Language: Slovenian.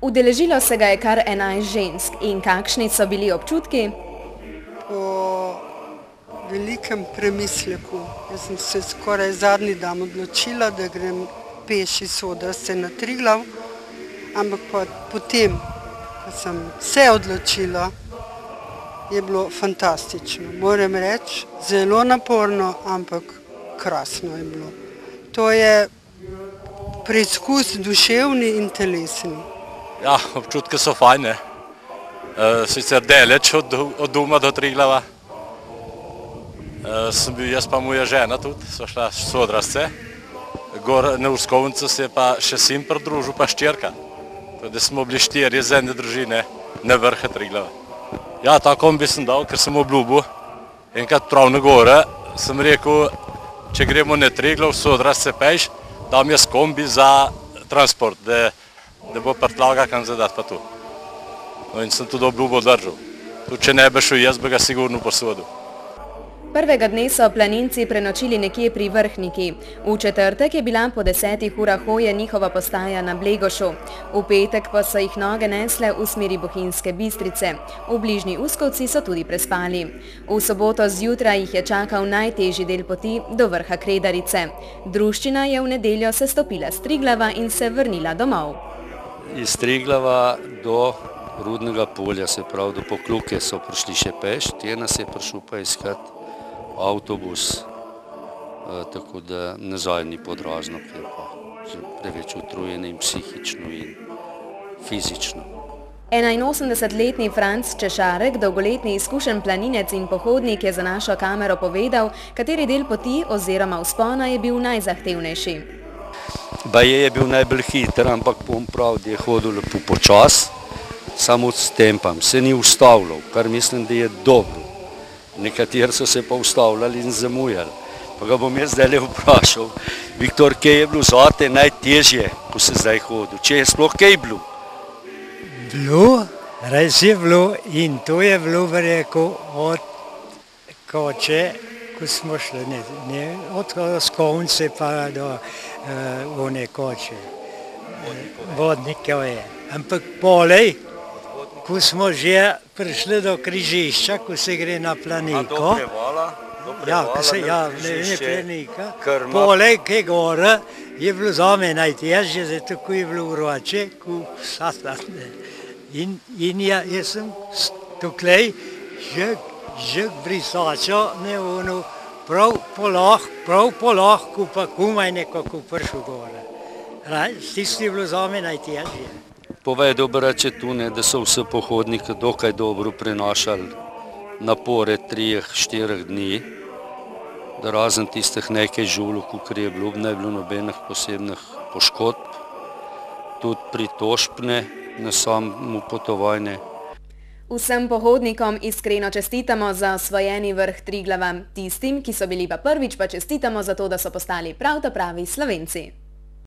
Udeležilo se ga je kar 11 žensk in kakšni so bili občutki? Po velikem premisleku. Jaz sem se skoraj zadnji dan odločila, da grem peš iz Sodrasce na Triglav, ampak pa potem, ko sem se odločila, je bilo fantastično. Moram reči, zelo naporno, ampak krasno je bilo. To je preizkus duševni in telesni. Ja, občutke so fajne. E, sicer deleč od, od doma do Triglava. E, sem bil jaz pa moja žena tudi, so šla Sodrasce. Gor na Urskovnicu se je pa še sin pridružil, pa ščerka. Da smo bili štirje z ene družine na vrhe Triglava. Ja, ta kombi sem dal, ker sem obljubil. Enkrat prav na gore sem rekel, če gremo na Triglav, Sodrasce peš, dam jaz kombi za transport, da, da bo prtlaga kam zadat pa tu. No in sem tudi obljubo držal. Tudi če ne bi šel jaz, bi ga sigurno posodil. Prvega dne so planinci prenočili nekje pri Vrhniki. V četrtek je bila po desetih urah hoje njihova postaja na Blegošu. V petek pa so jih noge nesle v smeri Bohinjske bistrice. V bližnji Uskovci so tudi prespali. V soboto zjutraj jih je čakal najtežji del poti do vrha Kredarice. Druščina je v nedeljo sestopila z Triglava in se vrnila domov. Iz Triglava do Rudnega polja, se pravi do Pokluke, so prišli še peš, tje nas je prišel pa iskati avtobus, tako da nazaj ni podrazno, ker pa že preveč utrujeni in psihično in fizično. 81-letni Franc Češarek, dolgoletni izkušen planinec in pohodnik, je za našo kamero povedal, kateri del poti oziroma vzpona je bil najzahtevnejši. Baje je bil najbolj hiter, ampak bom prav, da je hodil lepo počas, samo s tempom, se ni ustavljal, kar mislim, da je dobro. Nekateri so se pa ustavljali in zamujali. Pa ga bom jaz zdaj le vprašal, Viktor, kaj je bilo zate najtežje, ko se zdaj hodil? Če je sploh kaj bilo? Bilo, res je bilo in to je bilo, bi rekel, od koče, ko smo šli, ne, ne, od skovnice pa do uh, one koče. Vodnikov je. Ampak polej, ko smo že prišli do križišča, ko se gre na planiko. Prevala? Ja, ko se, ja, ne, ne planika. Krma. Poleg te gore je bilo za me najtežje, zato ko je bilo vroče, ko satane. In, in ja, jaz sem s- tuklej žeg brisačo, ne ono, prav polah, prav polah, ko pa kumaj nekako prišel gore. Raj, tisto je bilo za me najtežje. Povedal bi reče tu, ne, da so vse pohodniki dokaj dobro prenašali napore treh, štirih dni, da razen tistih nekaj žulov, kot je bilo, ne je bilo nobenih posebnih poškodb, tudi pritožbne na samo potovanje. Vsem pohodnikom iskreno čestitamo za osvojeni vrh Triglava. Tistim, ki so bili pa prvič, pa čestitamo za to, da so postali prav ta pravi Slovenci.